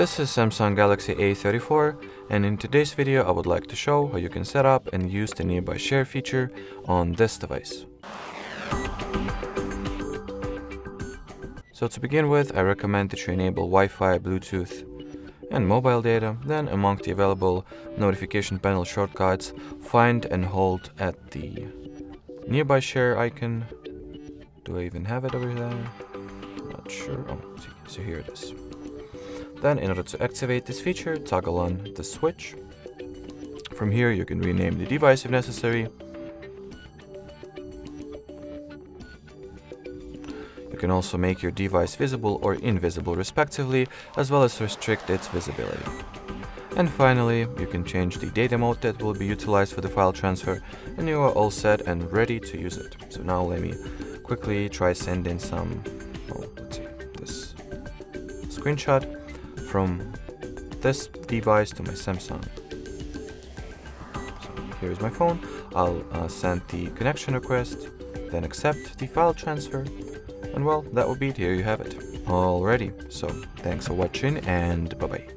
This is Samsung Galaxy A34 and in today's video I would like to show how you can set up and use the nearby share feature on this device. So to begin with I recommend that you enable Wi-Fi, Bluetooth and mobile data, then among the available notification panel shortcuts find and hold at the nearby share icon. Do I even have it over there? Not sure. Oh, so here it is. Then in order to activate this feature, toggle on the switch. From here you can rename the device if necessary. You can also make your device visible or invisible respectively, as well as restrict its visibility. And finally, you can change the data mode that will be utilized for the file transfer, and you are all set and ready to use it. So now let me quickly try sending some, oh, let's see, this screenshot from this device to my Samsung. So here is my phone. I'll uh, send the connection request, then accept the file transfer, and well, that would be it. Here you have it. Alrighty, so thanks for watching and bye-bye.